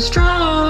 Strong.